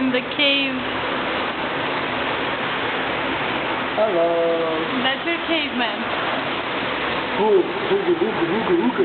in the cave. Hello. That's your caveman. Ooh, ooga, ooga, ooga, ooga.